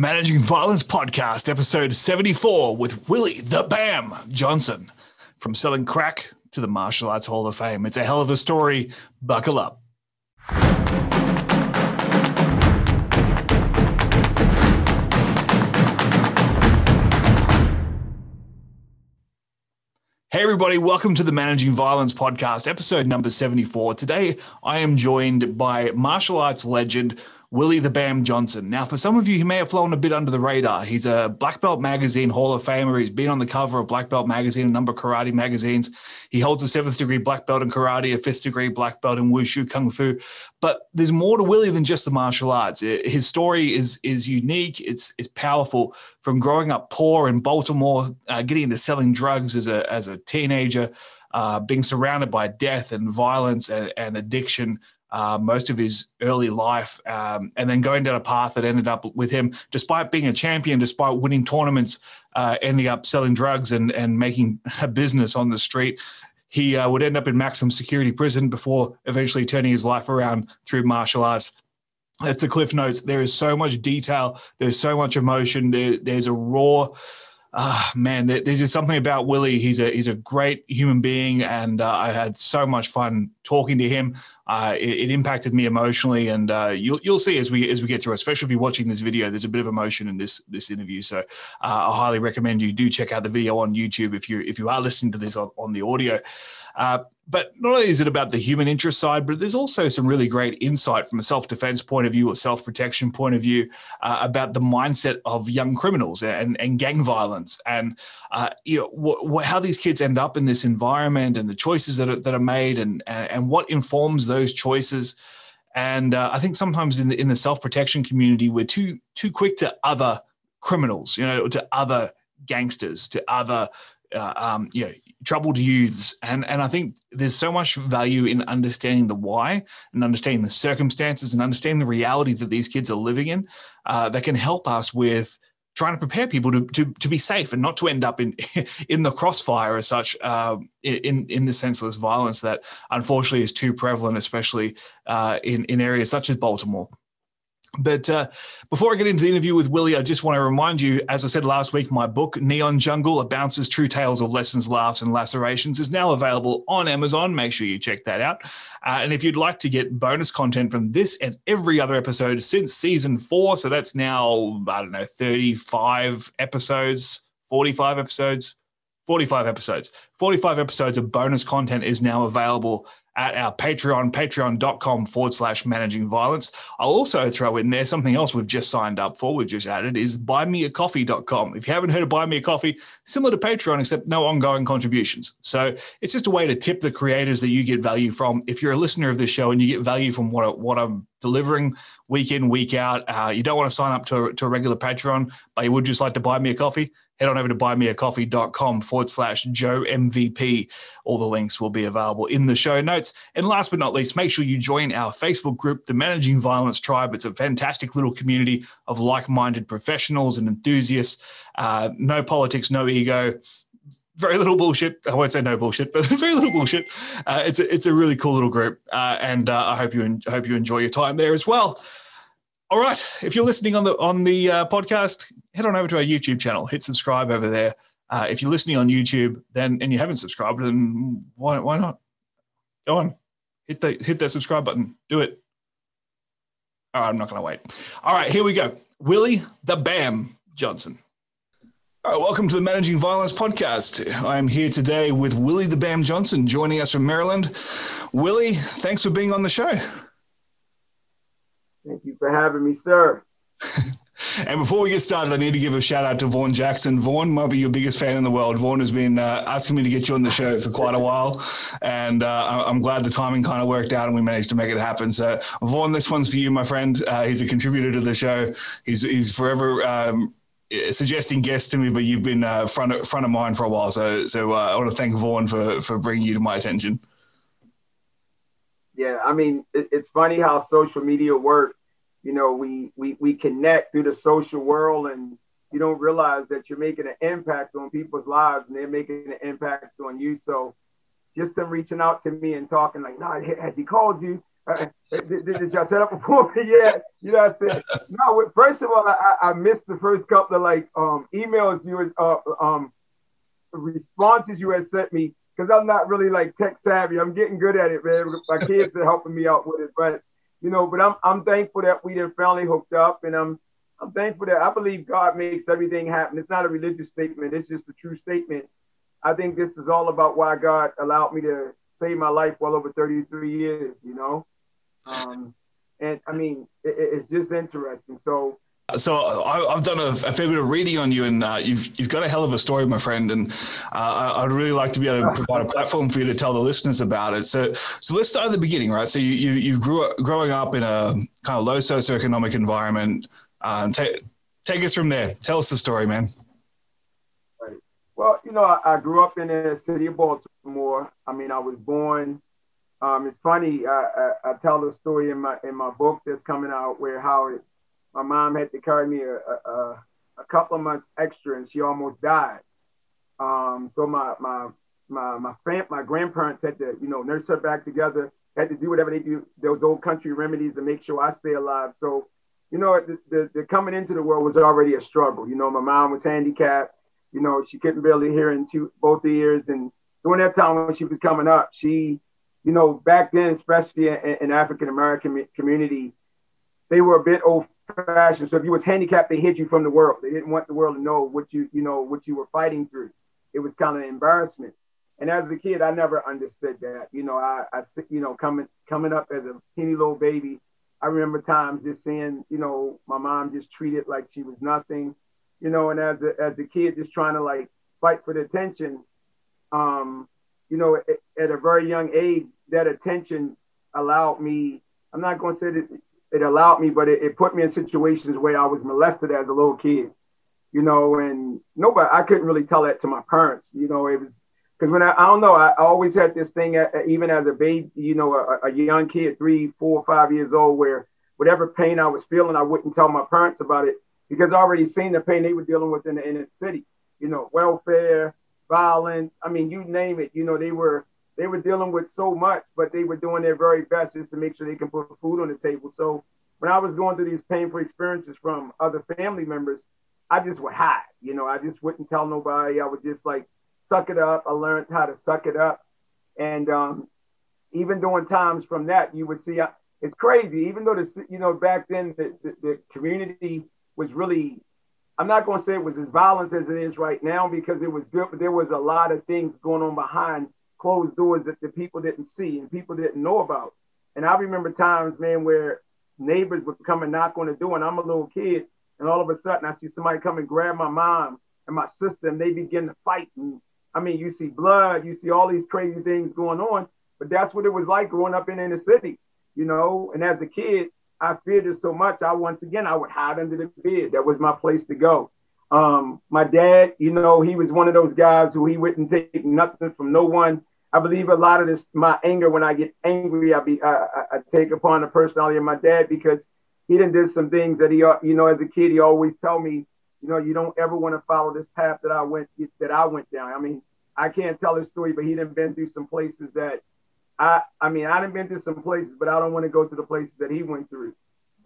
Managing Violence Podcast, episode 74, with Willie the Bam Johnson. From selling crack to the Martial Arts Hall of Fame. It's a hell of a story. Buckle up. Hey, everybody, welcome to the Managing Violence Podcast, episode number 74. Today, I am joined by martial arts legend Willie the Bam Johnson. Now, for some of you, he may have flown a bit under the radar. He's a Black Belt Magazine Hall of Famer. He's been on the cover of Black Belt Magazine, a number of karate magazines. He holds a seventh degree black belt in karate, a fifth degree black belt in wushu kung fu. But there's more to Willie than just the martial arts. His story is is unique. It's it's powerful. From growing up poor in Baltimore, uh, getting into selling drugs as a as a teenager, uh, being surrounded by death and violence and, and addiction uh, most of his early life, um, and then going down a path that ended up with him, despite being a champion, despite winning tournaments, uh, ending up selling drugs and and making a business on the street. He uh, would end up in maximum security prison before eventually turning his life around through martial arts. That's the cliff notes. There is so much detail. There's so much emotion. There, there's a raw ah, man, there's just something about Willie. He's a he's a great human being, and uh, I had so much fun talking to him. Uh, it, it, impacted me emotionally, and uh, you'll you'll see as we as we get through. Especially if you're watching this video, there's a bit of emotion in this this interview. So uh, I highly recommend you do check out the video on YouTube if you if you are listening to this on, on the audio. Uh, but not only is it about the human interest side, but there's also some really great insight from a self-defense point of view or self-protection point of view uh, about the mindset of young criminals and, and gang violence and uh, you know wh- wh- how these kids end up in this environment and the choices that are, that are made and, and, and what informs those choices. And uh, I think sometimes in the in the self-protection community, we're too too quick to other criminals, you know, to other gangsters, to other uh, um, you know, troubled youths. And, and I think there's so much value in understanding the why and understanding the circumstances and understanding the reality that these kids are living in uh, that can help us with trying to prepare people to, to, to be safe and not to end up in in the crossfire as such uh, in in the senseless violence that unfortunately is too prevalent, especially uh, in in areas such as Baltimore. But uh, before I get into the interview with Willie, I just want to remind you, as I said last week, my book, Neon Jungle, A Bouncer's True Tales of Lessons, Laughs, and Lacerations, is now available on Amazon. Make sure you check that out. Uh, and if you'd like to get bonus content from this and every other episode since season four, so that's now, I don't know, 35 episodes, 45 episodes, 45 episodes. 45 episodes of bonus content is now available at our Patreon, patreon.com forward slash managing violence. I'll also throw in there something else we've just signed up for, we've just added is buymeacoffee.com. If you haven't heard of Buy Me a Coffee, similar to Patreon, except no ongoing contributions. So it's just a way to tip the creators that you get value from. If you're a listener of this show and you get value from what, what I'm delivering week in, week out, uh, you don't want to sign up to, to a regular Patreon, but you would just like to buy me a coffee, head on over to buymeacoffee.com forward slash Joe MVP. All the links will be available in the show notes. And last but not least, make sure you join our Facebook group, the Managing Violence Tribe. It's a fantastic little community of like minded professionals and enthusiasts. Uh, no politics, no ego. Very little bullshit. I won't say no bullshit, but very little bullshit. Uh, it's a, it's a really cool little group, uh, and uh, I hope you en- hope you enjoy your time there as well. All right. If you're listening on the on the uh, podcast, head on over to our YouTube channel. Hit subscribe over there. Uh, if you're listening on YouTube, then and you haven't subscribed, then why why not? Go on, hit the hit that subscribe button. Do it. All right, I'm not going to wait. All right, here we go. Willie the Bam Johnson. All right, welcome to the Managing Violence podcast. I'm here today with Willie the Bam Johnson, joining us from Maryland. Willie, thanks for being on the show. Thank you for having me, sir. and before we get started, I need to give a shout out to Vaughn Jackson. Vaughn might be your biggest fan in the world. Vaughn has been uh, asking me to get you on the show for quite a while, and uh, I'm glad the timing kind of worked out and we managed to make it happen. So, Vaughn, this one's for you, my friend. Uh, he's a contributor to the show. He's he's forever. Um, suggesting guests to me, but you've been uh, front of, front of mind for a while. So, so uh, I want to thank Vaughn for for bringing you to my attention. Yeah, I mean, it, it's funny how social media works you know, we we we connect through the social world and you don't realize that you're making an impact on people's lives and they're making an impact on you. So just them reaching out to me and talking like, nah, has he called you? uh, did, did, y'all set up a me yet? You know, I said, no, first of all, I, I missed the first couple of like um, emails you, uh, um, responses you had sent me because I'm not really like tech savvy. I'm getting good at it, man. My kids are helping me out with it, but you know, but I'm I'm thankful that we did finally hooked up, and I'm I'm thankful that I believe God makes everything happen. It's not a religious statement; it's just a true statement. I think this is all about why God allowed me to save my life well over 33 years. You know, um, and I mean, it, it's just interesting. So so I, have done a, a, fair bit of reading on you, and uh, you've you've got a hell of a story, my friend. And uh, I'd really like to be able to provide a platform for you to tell the listeners about it. So, so let's start at the beginning, right? So you you, you grew up growing up in a kind of low socioeconomic environment. Um, take take us from there. Tell us the story, man. Well, you know, I, I grew up in the city of Baltimore. I mean, I was born. Um, it's funny. I, I, I tell the story in my in my book that's coming out where how it my mom had to carry me a, a, a couple of months extra and she almost died. Um, so my, my, my, my, fam- my grandparents had to, you know, nurse her back together, had to do whatever they do, those old country remedies to make sure I stay alive. So, you know, the, the, the coming into the world was already a struggle. You know, my mom was handicapped, you know, she couldn't barely hear in two, both ears. And during that time when she was coming up, she, you know, back then, especially in, in African-American community, they were a bit old So if you was handicapped, they hid you from the world. They didn't want the world to know what you, you know, what you were fighting through. It was kind of embarrassment. And as a kid, I never understood that. You know, I, I, you know, coming coming up as a teeny little baby, I remember times just seeing, you know, my mom just treated like she was nothing, you know, and as a as a kid, just trying to like fight for the attention. Um, you know, at, at a very young age, that attention allowed me. I'm not going to say that it allowed me, but it, it put me in situations where I was molested as a little kid, you know, and nobody, I couldn't really tell that to my parents, you know, it was because when I, I don't know, I, always had this thing, uh, uh even as a baby, you know, a, a young kid, three, four, five years old, where whatever pain I was feeling, I wouldn't tell my parents about it because I already seen the pain they were dealing with in the inner city, you know, welfare, violence. I mean, you name it, you know, they were they were dealing with so much, but they were doing their very best just to make sure they can put food on the table. So when I was going through these painful experiences from other family members, I just would hide. You know, I just wouldn't tell nobody. I would just like suck it up. I learned how to suck it up. And um, even during times from that, you would see, uh, it's crazy. Even though the, you know, back then the, the, the community was really, I'm not going to say it was as violent as it is right now because it was good, but there was a lot of things going on behind closed doors that the people didn't see and people didn't know about. And I remember times, man, where neighbors would come and knock on the door, and I'm a little kid, and all of a sudden I see somebody come and grab my mom and my sister, and they begin to fight. And I mean, you see blood, you see all these crazy things going on, but that's what it was like growing up in the city, you know. And as a kid, I feared it so much. I once again I would hide under the bed. That was my place to go. Um, my dad, you know, he was one of those guys who he wouldn't take nothing from no one. I believe a lot of this, my anger, when I get angry, I be, I, I, take upon the personality of my dad because he didn't did some things that he, you know, as a kid, he always tell me, you know, you don't ever want to follow this path that I went, that I went down. I mean, I can't tell his story, but he didn't been through some places that I, I mean, I didn't been through some places, but I don't want to go to the places that he went through.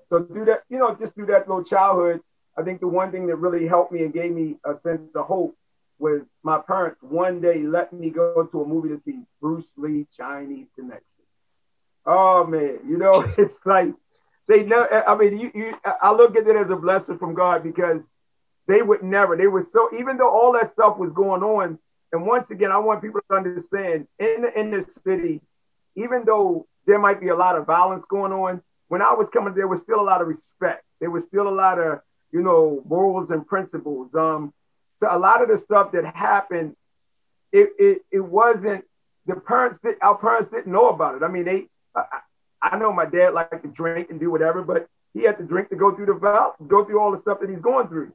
So do that, you know, just do that little childhood. I think the one thing that really helped me and gave me a sense of hope was my parents one day let me go to a movie to see Bruce Lee Chinese Connection. Oh man, you know, it's like they know. I mean, you, you, I look at it as a blessing from God because they would never. They were so even though all that stuff was going on. And once again, I want people to understand in the, in this city, even though there might be a lot of violence going on, when I was coming, there was still a lot of respect. There was still a lot of you know morals and principles. Um, so a lot of the stuff that happened, it it, it wasn't the parents that our parents didn't know about it. I mean, they I, I know my dad liked to drink and do whatever, but he had to drink to go through the val- go through all the stuff that he's going through.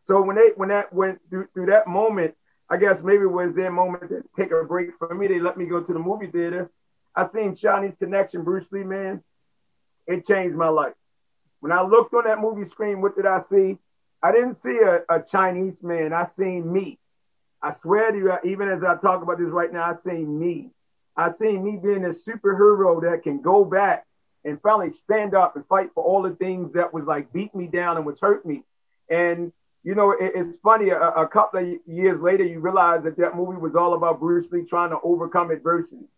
So when they when that went through, through that moment, I guess maybe it was their moment to take a break for me. They let me go to the movie theater. I seen Chinese Connection, Bruce Lee, man. It changed my life. When I looked on that movie screen, what did I see? I didn't see a, a Chinese man. I seen me. I swear to you, even as I talk about this right now, I seen me. I seen me being a superhero that can go back and finally stand up and fight for all the things that was like beat me down and was hurt me. And you know, it, it's funny. A, a, couple of years later, you realize that that movie was all about Bruce Lee trying to overcome adversity.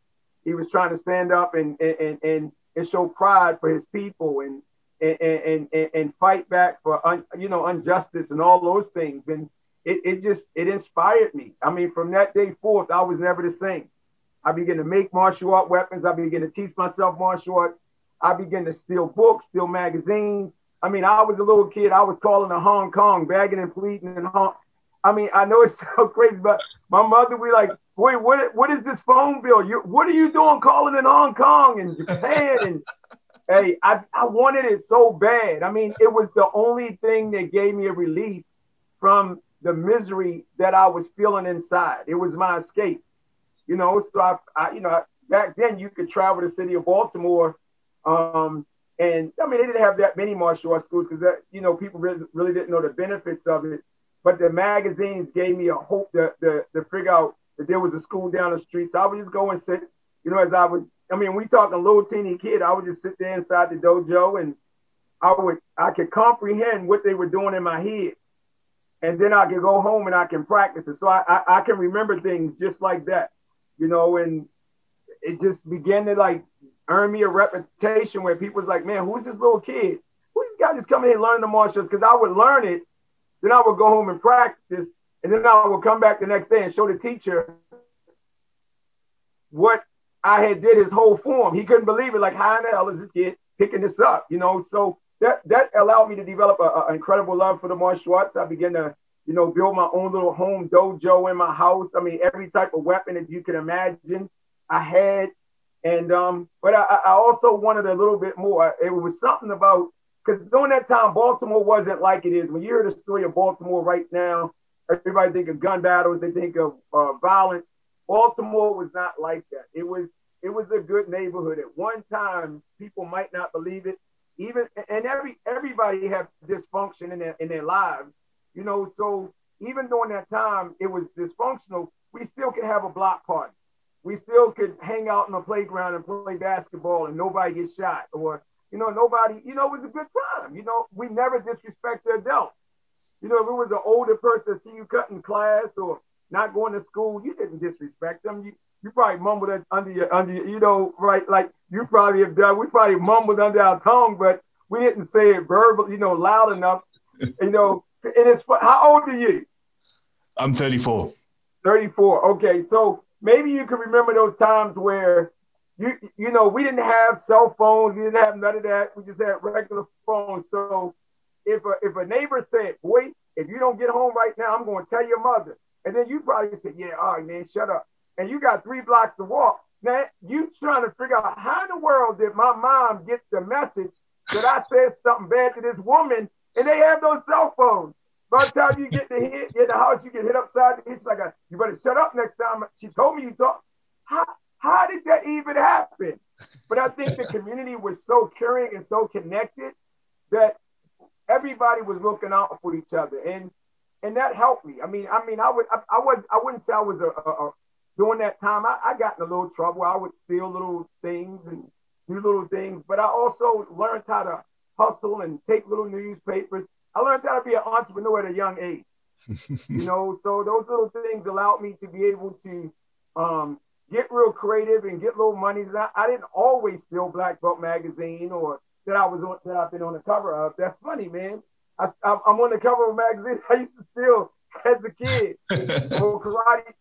He was trying to stand up and and and, and show pride for his people and and and, and fight back for un, you know injustice and all those things. And it, it just it inspired me. I mean, from that day forth, I was never the same. I began to make martial art weapons. I began to teach myself martial arts. I began to steal books, steal magazines. I mean, I was a little kid. I was calling to Hong Kong, begging and pleading and Hong. I mean, I know it's so crazy, but my mother be like, "Wait, what? What is this phone bill? You, what are you doing calling in Hong Kong and Japan?" And hey, I, I wanted it so bad. I mean, it was the only thing that gave me a relief from the misery that I was feeling inside. It was my escape, you know. So I, I you know, back then you could travel the city of Baltimore um, and I mean, they didn't have that many martial arts schools because that, you know, people really, really didn't know the benefits of it. But the magazines gave me a hope to, to, to figure out that there was a school down the street. So I would just go and sit, you know, as I was, I mean, we talking little teeny kid, I would just sit there inside the dojo and I would, I could comprehend what they were doing in my head. And then I could go home and I can practice it. So I, I, I can remember things just like that, you know, and it just began to like earn me a reputation where people was like, man, who's this little kid? Who's this guy just coming here learning the martial arts? Because I would learn it, then I would go home and practice, and then I would come back the next day and show the teacher what I had did his whole form. He couldn't believe it. Like, how in the hell is this kid picking this up? You know, so that that allowed me to develop an incredible love for the martial arts. I began to, you know, build my own little home dojo in my house. I mean, every type of weapon that you can imagine, I had. And um, but I, I also wanted a little bit more. It was something about because during that time, Baltimore wasn't like it is. When you hear the story of Baltimore right now, everybody think of gun battles, they think of uh, violence. Baltimore was not like that. It was it was a good neighborhood. At one time, people might not believe it. Even and every everybody had dysfunction in their in their lives, you know. So even during that time, it was dysfunctional. We still can have a block party we still could hang out in the playground and play basketball and nobody gets shot or you know nobody you know it was a good time you know we never disrespect the adults you know if it was an older person see you cutting class or not going to school you didn't disrespect them. You you probably mumbled it under your under your, you know right like you probably have done we probably mumbled under our tongue but we didn't say it verbal you know loud enough you know. And it's how old are you? I'm 34 34 okay. So maybe you can remember those times where you you know we didn't have cell phones, we didn't have none of that. We just had regular phones. So if a, if a neighbor said, "Boy, if you don't get home right now, I'm going to tell your mother," and then you probably said, "Yeah, all right, man, shut up," and you got three blocks to walk. Now you trying to figure out how in the world did my mom get the message that I said something bad to this woman, and they have those cell phones. By the time you get to hit, get the house, you get hit upside the head. She's like, a, you better shut up next time. She told me you talk. How, how did that even happen? But I think the community was so caring and so connected that everybody was looking out for each other. And and that helped me. I mean, I mean, I would I, I was I wouldn't say I was a, a, a during that time, I, I got in a little trouble. I would steal little things and do little things, but I also learned how to hustle and take little newspapers. I learned how to be an entrepreneur at a young age. you know, so those little things allowed me to be able to um, get real creative and get little monies. And I, I, didn't always steal Black Belt magazine or that I was on, that I've been on the cover of. That's funny, man. I, am on the cover of magazines I used to steal as a kid. or karate,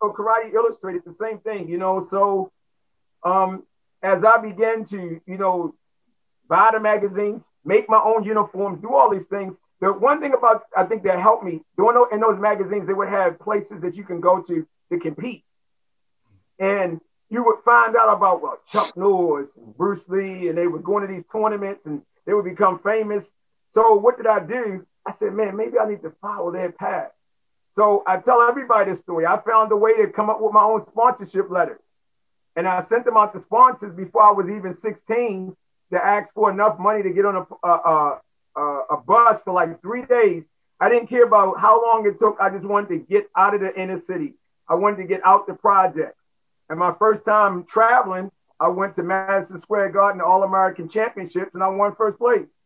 or karate illustrated, the same thing, you know. So um, as I began to, you know, buy the magazines, make my own uniform, do all these things. The one thing about I think that helped me doing in those magazines, they would have places that you can go to to compete, and you would find out about well Chuck Norris and Bruce Lee, and they would go into these tournaments and they would become famous. So what did I do? I said, man, maybe I need to follow their path. So I tell everybody this story. I found a way to come up with my own sponsorship letters. And I sent them out to sponsors before I was even 16 to ask for enough money to get on a, a, a, a bus for like three days. I didn't care about how long it took. I just wanted to get out of the inner city. I wanted to get out the projects. And my first time traveling, I went to Madison Square Garden All American Championships and I won first place.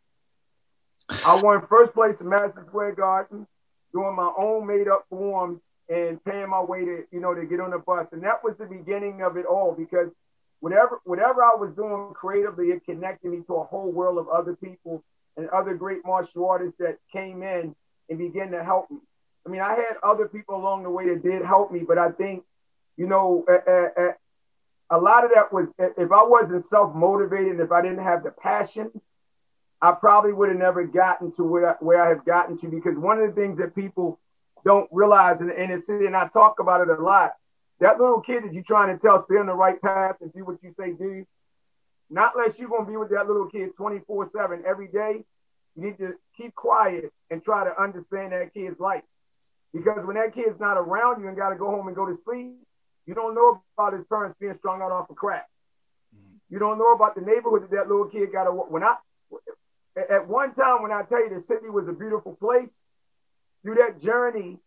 I won first place in Madison Square Garden doing my own made up form and paying my way to, you know, to get on the bus. And that was the beginning of it all because whatever whatever I was doing creatively, it connected me to a whole world of other people and other great martial artists that came in and began to help me. I mean, I had other people along the way that did help me, but I think, you know, a lot of that was if I wasn't self motivated, if I didn't have the passion, I probably would have never gotten to where where I have gotten to because one of the things that people don't realize in the inner city, and I talk about it a lot, that little kid that you're trying to tell stay on the right path and do what you say do, not unless you're going to be with that little kid 24 7 every day. You need to keep quiet and try to understand that kid's life. Because when that kid's not around you and got to go home and go to sleep, you don't know about his parents being strung out off of crack. You don't know about the neighborhood that that little kid got to. When I, at one time, when I tell you the city was a beautiful place, through that journey,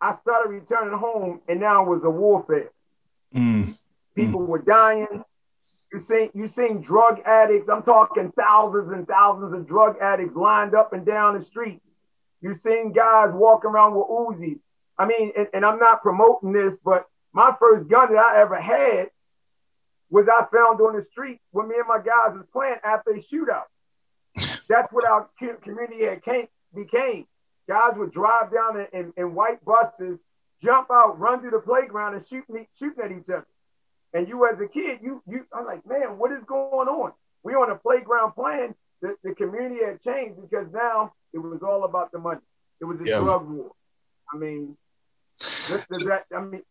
I started returning home, and now it was a warfare. Mm. People mm. were dying. You seen you seen drug addicts. I'm talking thousands and thousands of drug addicts lined up and down the street. You seen guys walking around with Uzis. I mean, and, and I'm not promoting this, but my first gun that I ever had was I found on the street when me and my guys was playing after a shootout. That's what our community had came, became. Guys would drive down in, in, in, white buses, jump out, run through the playground, and shoot me, shooting at each other. And you, as a kid, you you, I'm like, man, what is going on? We on a playground playing. The, the community had changed because now it was all about the money. It was a yeah. drug war. I mean, does, does that? I mean,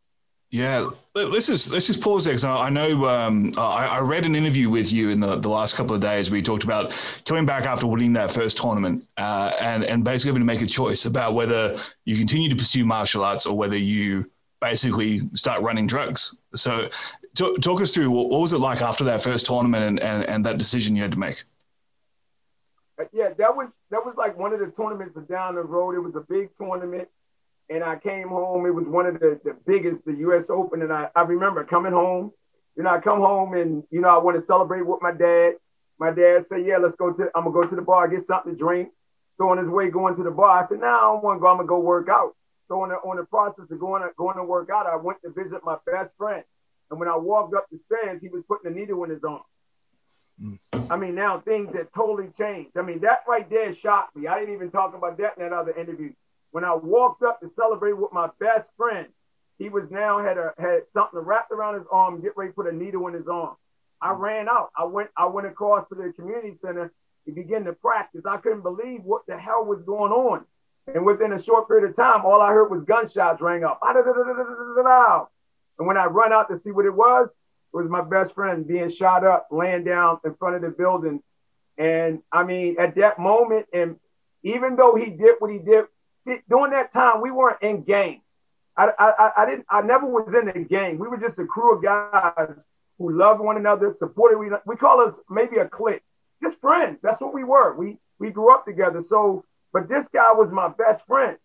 yeah, let's just let's just pause there because I know um, I, I, read an interview with you in the, the last couple of days where you talked about coming back after winning that first tournament uh, and and basically having to make a choice about whether you continue to pursue martial arts or whether you basically start running drugs. So, t- talk us through what, what, was it like after that first tournament and, and, and that decision you had to make. Uh, yeah, that was that was like one of the tournaments down the road. It was a big tournament and I came home. It was one of the, the biggest, the US Open. And I, I remember coming home. You know, I come home and, you know, I want to celebrate with my dad. My dad said, Yeah, let's go to, I'm going to go to the bar, get something to drink. So on his way going to the bar, I said, No, nah, I don't want to go. I'm going to go work out. So on the, on the process of going, going to work out, I went to visit my best friend. And when I walked up the stairs, he was putting a needle in his arm. Mm. I mean, now things have totally changed. I mean, that right there shocked me. I didn't even talk about that in that other interview. When I walked up to celebrate with my best friend, he was now had a had something wrapped around his arm, get ready to put a needle in his arm. I mm. ran out. I went, I went across to the community center to begin to practice. I couldn't believe what the hell was going on. And within a short period of time, all I heard was gunshots rang up. And when I run out to see what it was, it was my best friend being shot up, laying down in front of the building. And I mean, at that moment, and even though he did what he did See, during that time, we weren't in gangs. I, I, I didn't. I never was in a gang. We were just a crew of guys who loved one another, supported. We we call us maybe a clique, just friends. That's what we were. We we grew up together. So, but this guy was my best friend.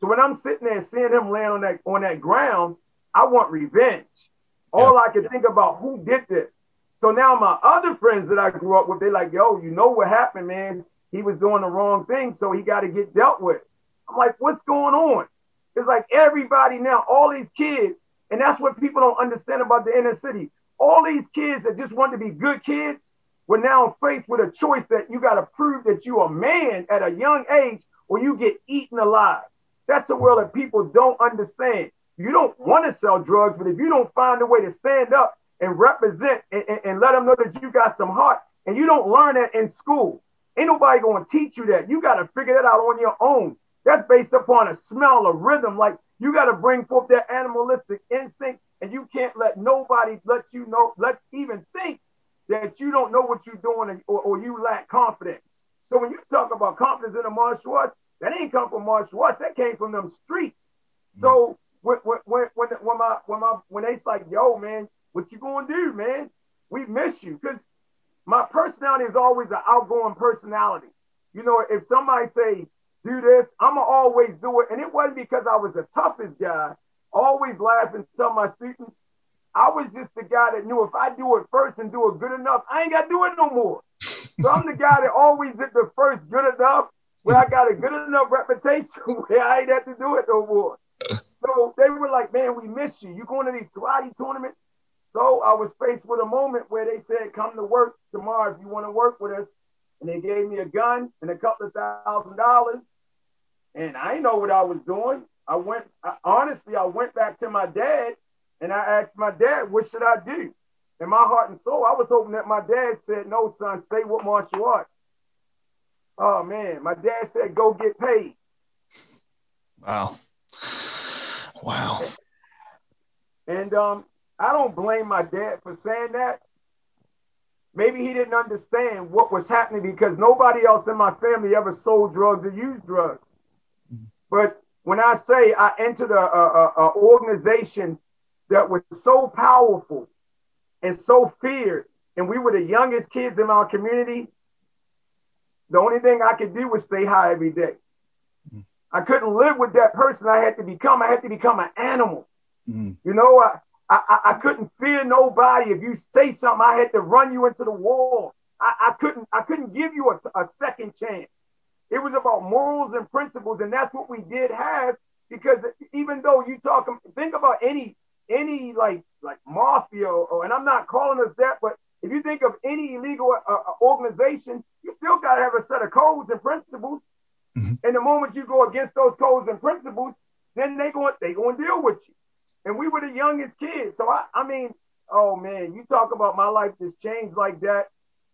So when I'm sitting there seeing him land on that on that ground, I want revenge. All yeah. I could think about who did this. So now my other friends that I grew up with, they're like, yo, you know what happened, man? He was doing the wrong thing, so he got to get dealt with. I'm like, what's going on? It's like everybody now, all these kids, and that's what people don't understand about the inner city. All these kids that just want to be good kids were now faced with a choice that you got to prove that you're a man at a young age or you get eaten alive. That's a world that people don't understand. You don't want to sell drugs, but if you don't find a way to stand up and represent and, and, and let them know that you got some heart, and you don't learn that in school, ain't nobody going to teach you that. You got to figure that out on your own. That's based upon a smell, a rhythm. Like you got to bring forth that animalistic instinct, and you can't let nobody let you know, let even think that you don't know what you're doing or, or you lack confidence. So when you talk about confidence in the martial arts, that ain't come from martial arts. That came from them streets. So mm. when when when when my when my when they's like, yo, man, what you gonna do, man? We miss you because my personality is always an outgoing personality. You know, if somebody say, do this. I'm gonna always do it. And it wasn't because I was the toughest guy. Always laugh and tell my students, I was just the guy that knew if I do it first and do it good enough, I ain't got to do it no more. so I'm the guy that always did the first good enough where I got a good enough reputation where I ain't have to do it no more. So they were like, man, we miss you. You going to these karate tournaments? So I was faced with a moment where they said, come to work tomorrow if you want to work with us. And they gave me a gun and a couple of thousand dollars. And I know what I was doing. I went, I, honestly, I went back to my dad and I asked my dad, what should I do? In my heart and soul, I was hoping that my dad said, no, son, stay with martial arts. Oh man, my dad said, go get paid. Wow. Wow. And um, I don't blame my dad for saying that. Maybe he didn't understand what was happening because nobody else in my family ever sold drugs or used drugs. But when I say I entered a, a, a organization that was so powerful and so feared, and we were the youngest kids in our community, the only thing I could do was stay high every day. Mm. I couldn't live with that person I had to become. I had to become an animal. Mm. You know, I, I, I couldn't fear nobody. If you say something, I had to run you into the wall. I, I couldn't I couldn't give you a, a second chance. It was about morals and principles, and that's what we did have. Because even though you talk, think about any any like like mafia, or, and I'm not calling us that, but if you think of any illegal uh, uh organization, you still got to have a set of codes and principles. Mm-hmm. And the moment you go against those codes and principles, then they going they going to deal with you. And we were the youngest kids, so I I mean, oh man, you talk about my life just changed like that.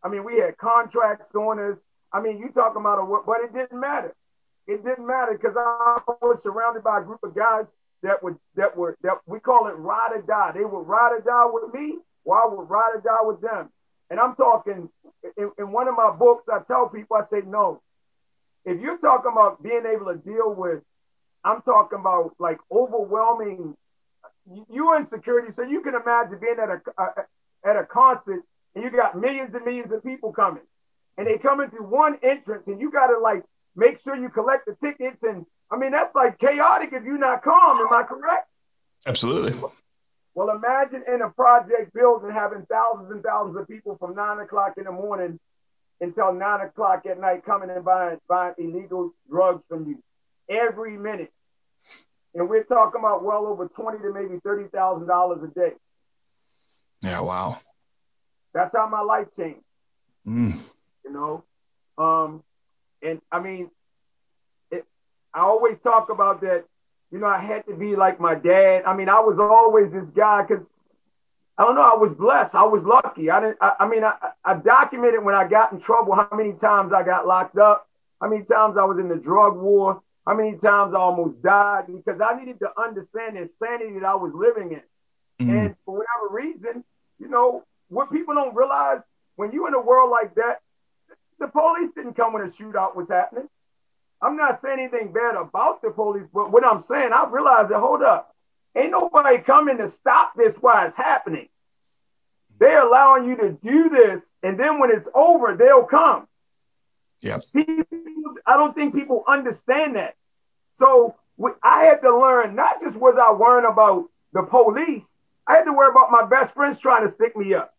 I mean, we had contracts on us. I mean, you talking about a but it didn't matter. It didn't matter because I was surrounded by a group of guys that would that were that we call it ride or die. They would ride or die with me, while I would ride or die with them. And I'm talking in, in one of my books, I tell people, I say, no, if you're talking about being able to deal with, I'm talking about like overwhelming you insecurity. So you can imagine being at a, a, at a concert and you got millions and millions of people coming, and they coming through one entrance, and you got to like make sure you collect the tickets. And I mean that's like chaotic if you're not calm. Am I correct? Absolutely. Well, imagine in a project building having thousands and thousands of people from nine o'clock in the morning until nine o'clock at night coming and buying buying illegal drugs from you every minute. And we're talking about well over twenty to maybe thirty thousand dollars a day. Yeah, wow. That's how my life changed. Mm. You know, um, and I mean, it, I always talk about that. You know, I had to be like my dad. I mean, I was always this guy because I don't know. I was blessed. I was lucky. I didn't. I, I mean, I, I documented when I got in trouble how many times I got locked up, how many times I was in the drug war, how many times I almost died because I needed to understand the insanity that I was living in. Mm. And for whatever reason, you know, what people don't realize when you're in a world like that, the police didn't come when a shootout was happening. I'm not saying anything bad about the police, but what I'm saying, I realized that hold up, Ain't nobody coming to stop this while it's happening. They're allowing you to do this, and then when it's over, they'll come. Yeah. I don't think people understand that. So we, I had to learn. Not just was I worrying about the police. I had to worry about my best friends trying to stick me up.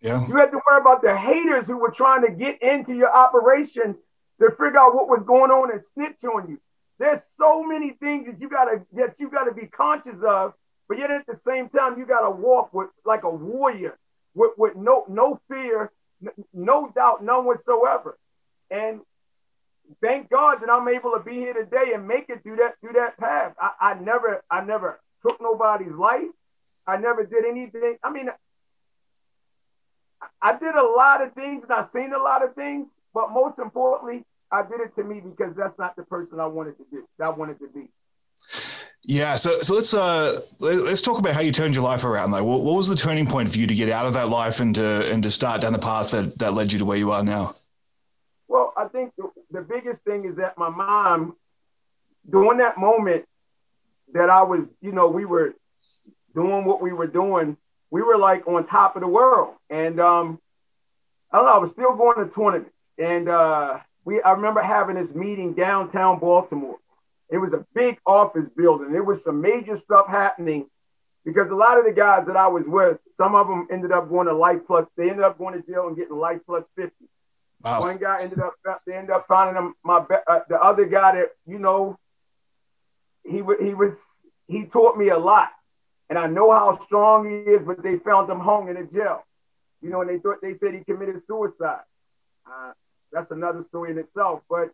Yeah. You had to worry about the haters who were trying to get into your operation to figure out what was going on and snitch on you. There's so many things that you gotta that you gotta be conscious of, but yet at the same time you gotta walk with like a warrior, with, with no no fear, no doubt, none whatsoever. And thank God that I'm able to be here today and make it through that through that path. I, I never I never took nobody's life. I never did anything. I mean, I did a lot of things and I've seen a lot of things, but most importantly, I did it to me because that's not the person I wanted to do. That I wanted to be. Yeah, so so let's uh let's talk about how you turned your life around. Like, what, what was the turning point for you to get out of that life and to and to start down the path that that led you to where you are now? Well, I think the, biggest thing is that my mom, during that moment that I was, you know, we were doing what we were doing, we were like on top of the world, and um, I don't know, I was still going to tournaments, and uh, we I remember having this meeting downtown Baltimore. It was a big office building. There was some major stuff happening because a lot of the guys that I was with, some of them ended up going to life plus. They ended up going to jail and getting life plus fifty. Wow. One guy ended up they ended up finding. My uh, the other guy that you know, he he was he taught me a lot, and I know how strong he is. But they found him hung in a jail, you know, and they thought they said he committed suicide. Uh, that's another story in itself. But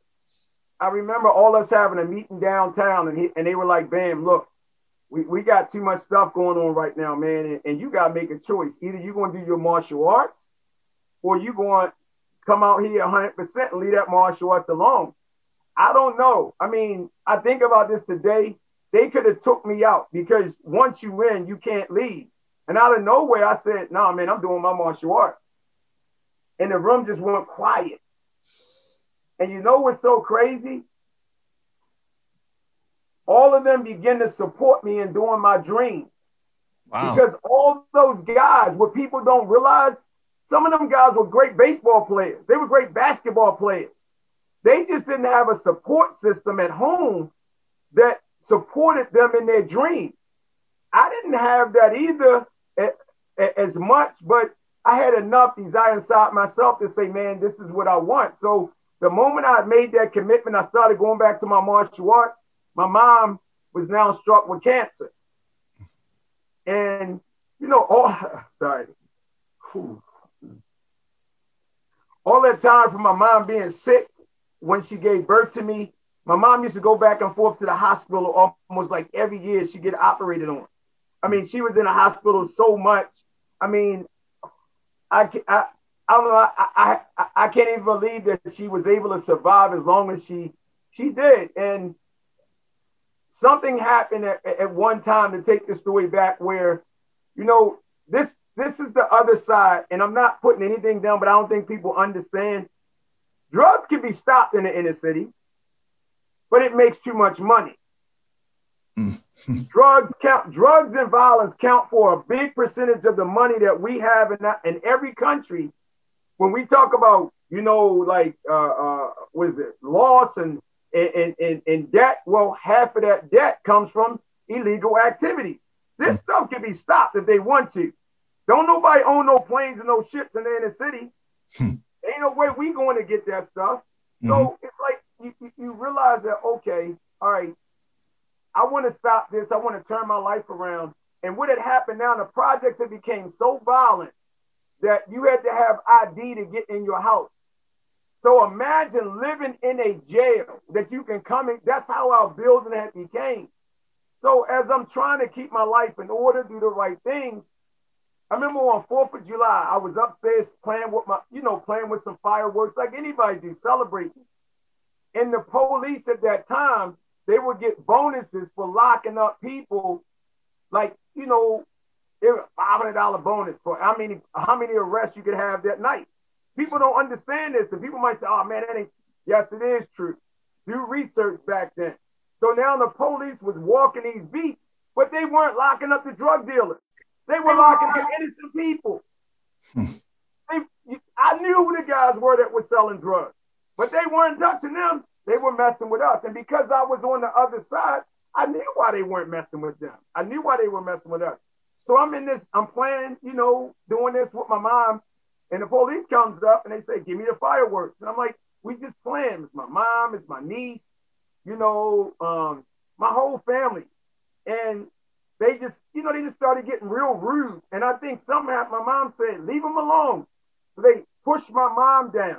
I remember all us having a meeting downtown, and he and they were like, "Bam, look, we, we got too much stuff going on right now, man, and, and you got to make a choice. Either you're going to do your martial arts, or you going come out here 100% and leave that martial arts alone. I don't know. I mean, I think about this today. They could have took me out because once you win, you can't leave. And out of nowhere, I said, "No, nah, man, I'm doing my martial arts." And the room just went quiet. And you know what's so crazy? All of them begin to support me in doing my dream. Wow. Because all those guys, what people don't realize, some of them guys were great baseball players. They were great basketball players. They just didn't have a support system at home that supported them in their dream. I didn't have that either as much, but I had enough desire inside myself to say, man, this is what I want. So the moment I made that commitment, I started going back to my martial arts. My mom was now struck with cancer. And, you know, all, sorry. Whew all that time from my mom being sick when she gave birth to me, my mom used to go back and forth to the hospital almost like every year she get operated on. I mean, she was in the hospital so much. I mean, I, I, I don't know. I, I, I can't even believe that she was able to survive as long as she, she did. And something happened at, at one time to take the story back where, you know, this this is the other side, and I'm not putting anything down, but I don't think people understand. Drugs can be stopped in the inner city, but it makes too much money. drugs count. Drugs and violence count for a big percentage of the money that we have in, that, in every country. When we talk about, you know, like uh, uh, what is it, loss and and, and and debt? Well, half of that debt comes from illegal activities. This hmm. stuff can be stopped if they want to. Don't nobody own no planes and no ships in the inner city. Hmm. Ain't no way we going to get that stuff. So mm-hmm. it's like you, you realize that, okay, all right, I want to stop this. I want to turn my life around. And what had happened now, the projects had became so violent that you had to have ID to get in your house. So imagine living in a jail that you can come in. That's how our building had became. So as I'm trying to keep my life in order, do the right things, I remember on Fourth of July, I was upstairs playing with my, you know, playing with some fireworks like anybody do, celebrating. And the police at that time, they would get bonuses for locking up people, like you know, five hundred dollar bonus for how many how many arrests you could have that night. People don't understand this, and people might say, "Oh man, that ain't." Yes, it is true. Do research back then. So now the police was walking these beats, but they weren't locking up the drug dealers. They were locking up innocent people. Hmm. they, I knew who the guys were that were selling drugs, but they weren't touching them. They were messing with us. And because I was on the other side, I knew why they weren't messing with them. I knew why they were messing with us. So I'm in this, I'm playing, you know, doing this with my mom. And the police comes up and they say, give me the fireworks. And I'm like, we just playing. It's my mom, it's my niece, you know, um, my whole family. And they just, you know, they just started getting real rude. And I think somehow my mom said, leave them alone. So they pushed my mom down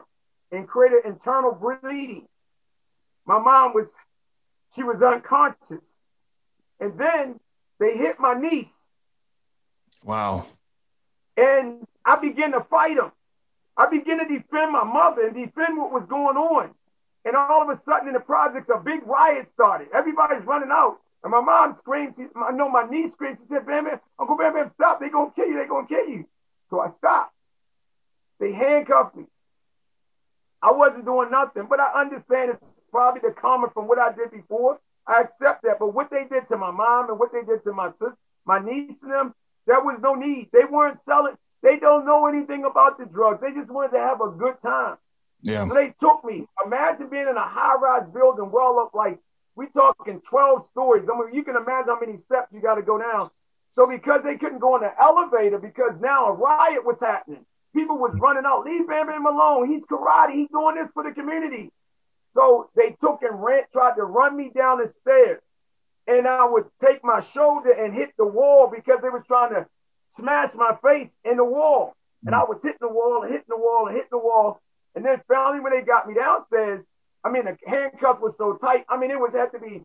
and created internal bleeding. My mom was, she was unconscious. And then they hit my niece. Wow. And I began to fight them. I began to defend my mother and defend what was going on. And all of a sudden in the projects, a big riot started. Everybody's running out. And my mom screamed, she, I know my niece screamed, she said, Bam Bam, Uncle Bam Bam, stop, they gonna kill you, they gonna kill you. So I stopped. They handcuffed me. I wasn't doing nothing, but I understand it's probably the karma from what I did before. I accept that. But what they did to my mom and what they did to my sister, my niece and them, there was no need. They weren't selling, they don't know anything about the drugs. They just wanted to have a good time. Yeah. So they took me. Imagine being in a high-rise building well up like we talking 12 stories. I mean, you can imagine how many steps you got to go down. So because they couldn't go in the elevator, because now a riot was happening, people was running out. Leave Bam Bam alone. He's karate. He's doing this for the community. So they took and ran, tried to run me down the stairs. And I would take my shoulder and hit the wall because they were trying to smash my face in the wall. And mm. I was hitting the wall and hitting the wall and hitting the wall. And then finally, when they got me downstairs, I mean, the handcuffs was so tight. I mean, it was had to be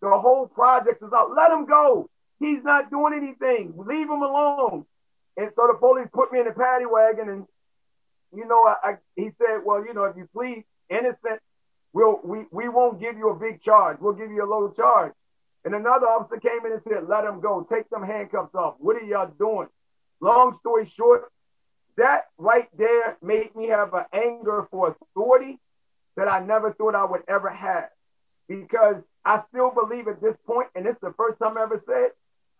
the whole project was out. Let him go. He's not doing anything. Leave him alone. And so the police put me in the paddy wagon, and you know, I, I, he said, "Well, you know, if you plead innocent, we'll we we won't give you a big charge. We'll give you a low charge." And another officer came in and said, "Let him go. Take them handcuffs off. What are y'all doing?" Long story short, that right there made me have an anger for authority that I never thought I would ever have. Because I still believe at this point, and it's the first time I ever said,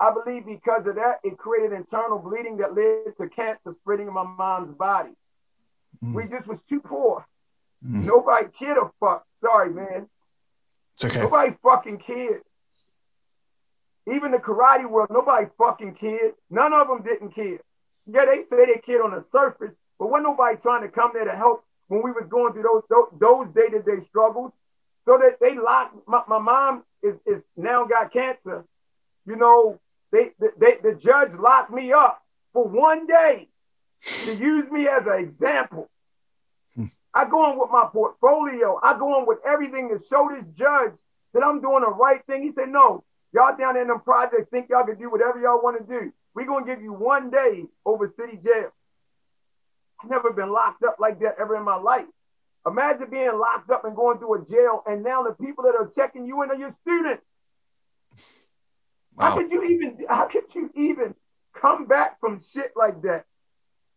I believe because of that, it created internal bleeding that led to cancer spreading in my mom's body. Mm. We just was too poor. Mm. Nobody cared a fuck. Sorry, man. It's okay. Nobody fucking cared. Even the karate world, nobody fucking cared. None of them didn't care. Yeah, they say they cared on the surface, but wasn't nobody trying to come there to help when we was going through those those day to day struggles. So that they locked my, my mom is is now got cancer. You know, they, they the judge locked me up for one day to use me as an example. Hmm. I go on with my portfolio. I go on with everything to show this judge that I'm doing the right thing. He said, no, y'all down in them projects think y'all can do whatever y'all want to do. We're going to give you one day over city jail. Never been locked up like that ever in my life. Imagine being locked up and going through a jail, and now the people that are checking you in are your students. Wow. How could you even? How could you even come back from shit like that?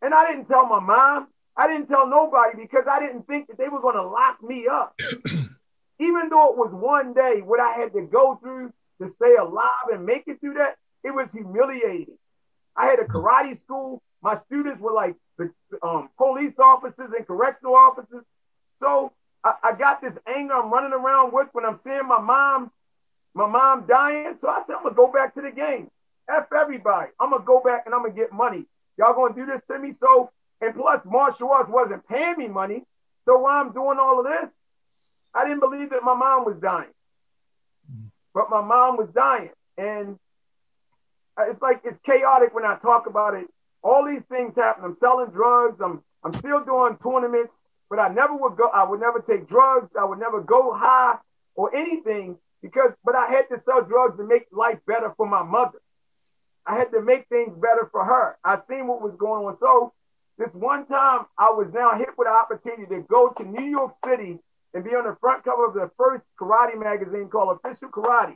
And I didn't tell my mom. I didn't tell nobody because I didn't think that they were going to lock me up. even though it was one day what I had to go through to stay alive and make it through that, it was humiliating. I had a karate school. My students were like um, police officers and correctional officers. So I, I, got this anger I'm running around with when I'm seeing my mom, my mom dying. So I said, I'm gonna go back to the game. F everybody. I'm gonna go back and I'm gonna get money. Y'all gonna do this to me? So, and plus martial arts wasn't paying me money. So while I'm doing all of this, I didn't believe that my mom was dying. But my mom was dying. And it's like it's chaotic when I talk about it. All these things happen. I'm selling drugs. I'm I'm still doing tournaments, but I never would go. I would never take drugs. I would never go high or anything because. But I had to sell drugs to make life better for my mother. I had to make things better for her. I seen what was going on. So this one time, I was now hit with an opportunity to go to New York City and be on the front cover of the first karate magazine called Official Karate.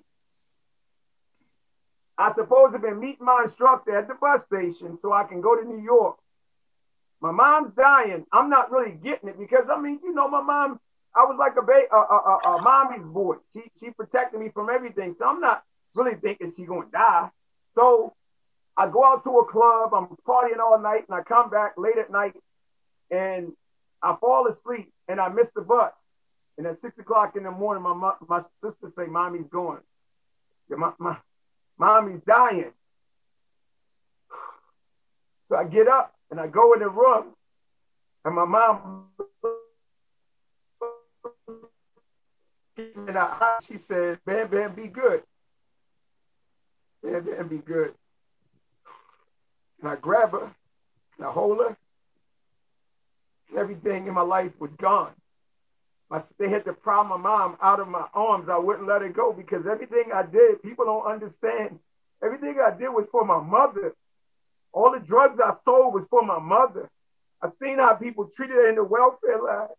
I supposed to be meeting my instructor at the bus station so I can go to New York. My mom's dying. I'm not really getting it because I mean, you know, my mom, I was like a, ba- a, a, a mommy's boy. She she protected me from everything. So I'm not really thinking she gonna die. So I go out to a club, I'm partying all night, and I come back late at night and I fall asleep and I miss the bus. And at six o'clock in the morning, my my sister say, "Mommy's going." My, my Mommy's dying. So I get up and I go in the room, and my mom and I, she said, "Bam, bam, be good. Bam, bam, be good." And I grab her, and I hold her, everything in my life was gone. My, they had to pry my mom out of my arms. I wouldn't let her go because everything I did, people don't understand. Everything I did was for my mother. All the drugs I sold was for my mother. I seen how people treated her in the welfare line.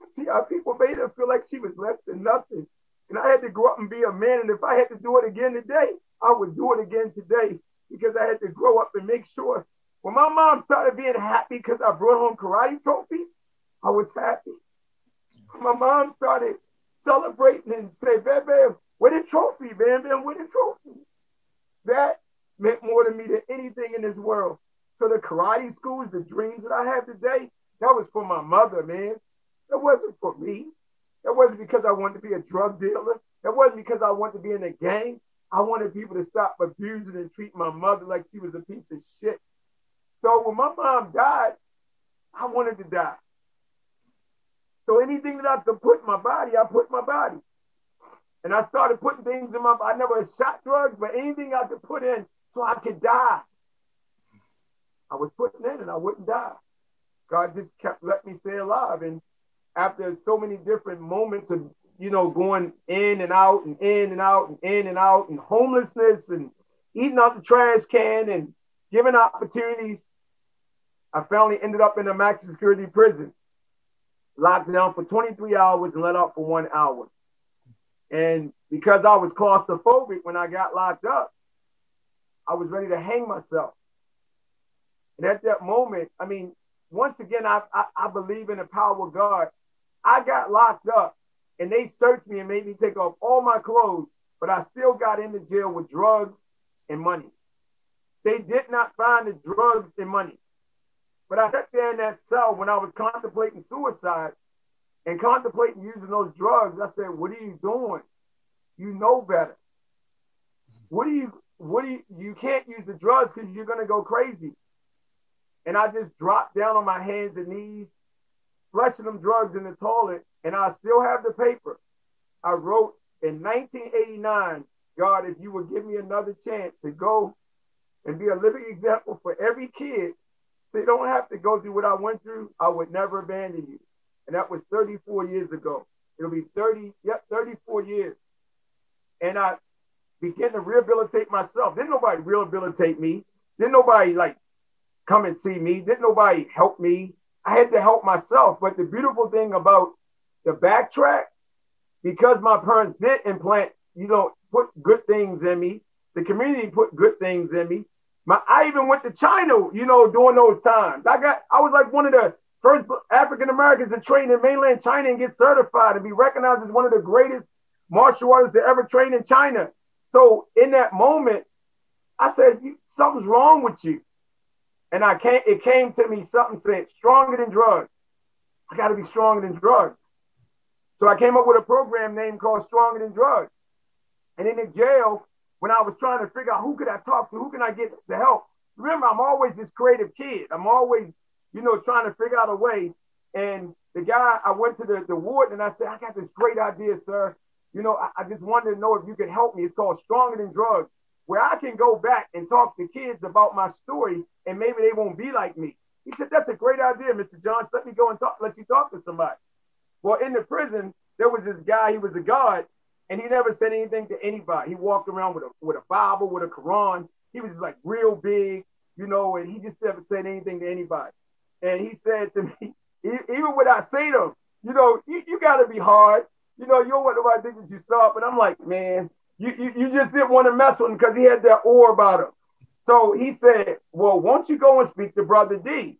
I see how people made her feel like she was less than nothing. And I had to grow up and be a man. And if I had to do it again today, I would do it again today because I had to grow up and make sure. When my mom started being happy because I brought home karate trophies, I was happy my mom started celebrating and say, Bam Bam, where the trophy, Bam Bam, where the trophy? That meant more to me than anything in this world. So the karate schools, the dreams that I have today, that was for my mother, man. That wasn't for me. That wasn't because I wanted to be a drug dealer. That wasn't because I wanted to be in a gang. I wanted people to stop abusing and treating my mother like she was a piece of shit. So when my mom died, I wanted to die. So anything that I could put in my body, I put in my body. And I started putting things in my I never shot drugs, but anything I could put in so I could die. I was putting in and I wouldn't die. God just kept let me stay alive. And after so many different moments of, you know, going in and out and in and out and in and out and homelessness and eating out the trash can and giving opportunities, I finally ended up in a maximum security prison, locked down for 23 hours and let out for one hour. And because I was claustrophobic when I got locked up, I was ready to hang myself. And at that moment, I mean, once again, I, I, I believe in the power of God. I got locked up and they searched me and made me take off all my clothes, but I still got into jail with drugs and money. They did not find the drugs and money. But I sat there in that cell when I was contemplating suicide and contemplating using those drugs. I said, What are you doing? You know better. What do you, what do you, you can't use the drugs because you're to go crazy. And I just dropped down on my hands and knees, flushing them drugs in the toilet, and I still have the paper. I wrote in 1989, God, if you would give me another chance to go and be a living example for every kid so you don't have to go through what I went through, I would never abandon you. And that was 34 years ago. It'll be 30, yep, 34 years. And I began to rehabilitate myself. Didn't nobody rehabilitate me. Didn't nobody like come and see me. Didn't nobody help me. I had to help myself. But the beautiful thing about the backtrack, because my parents did implant, you know, put good things in me, the community put good things in me. My, I even went to China, you know, during those times. I got, I was like one of the first African Americans to train in mainland China and get certified and be recognized as one of the greatest martial artists to ever train in China. So in that moment, I said, something's wrong with you. And I can't, it came to me, something said, stronger than drugs. I got to be stronger than drugs. So I came up with a program name called Stronger Than Drugs. And in the jail, when I was trying to figure out who could I talk to, who can I get the help? Remember, I'm always this creative kid. I'm always, you know, trying to figure out a way. And the guy, I went to the, the ward and I said, I got this great idea, sir. You know, I, I just wanted to know if you could help me. It's called Stronger Than Drugs, where I can go back and talk to kids about my story and maybe they won't be like me. He said, That's a great idea, Mr. Johnson. Let me go and talk, let you talk to somebody. Well, in the prison, there was this guy, he was a guard, and he never said anything to anybody. He walked around with a with a Bible, with a Quran. He was just like real big, you know, and he just never said anything to anybody. And he said to me, even when I say to him, you know, you, you got to be hard. You know, you don't want nobody to think that you soft. But I'm like, man, you, you, you just didn't want to mess with him because he had that aura about him. So he said, well, won't you go and speak to Brother D?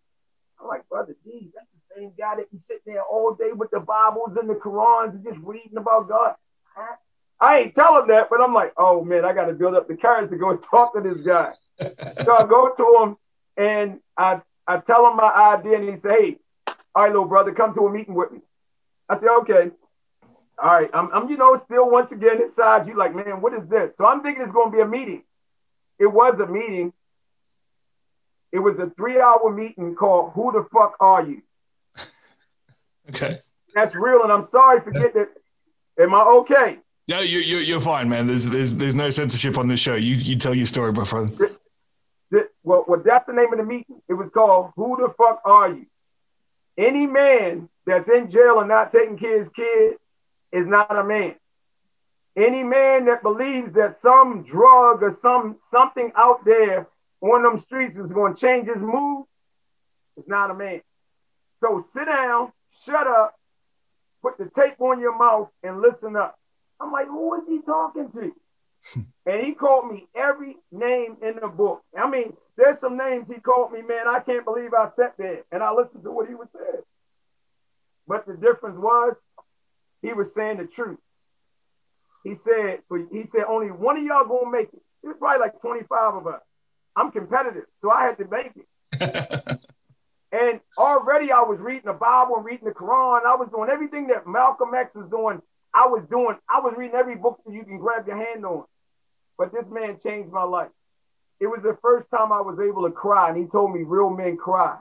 I'm like, Brother D, that's the same guy that be sitting there all day with the Bibles and the Qurans and just reading about God. I ain't tell him that, but I'm like, oh man, I got to build up the courage to go and talk to this guy. so I go to him and I, I tell him my idea, and he say, hey, all right, little brother, come to a meeting with me. I say, okay. All right, I'm, I'm, you know, still once again inside you, like, man, what is this? So I'm thinking it's going to be a meeting. It was a meeting. It was a three-hour meeting called "Who the fuck are you?" okay, that's real, and I'm sorry for getting it. Am I okay? No, you, you, you're fine, man. There's, there's, there's no censorship on this show. You, you tell your story, my friend. Well, well, that's the name of the meeting. It was called "Who the fuck are you?" Any man that's in jail and not taking care of his kids is not a man. Any man that believes that some drug or some something out there on them streets is going to change his mood is not a man. So sit down, shut up, put the tape on your mouth, and listen up. I'm like, who is he talking to? and he called me every name in the book. I mean, there's some names he called me, man. I can't believe I sat there and I listened to what he was saying. But the difference was he was saying the truth. He said, he said, only one of y'all gonna make it. It was probably like 25 of us. I'm competitive, so I had to make it. and already I was reading the Bible and reading the Quran. I was doing everything that Malcolm X was doing I was doing, I was reading every book that you can grab your hand on. but this man changed my life. It was the first time I was able to cry, and he told me real men cry.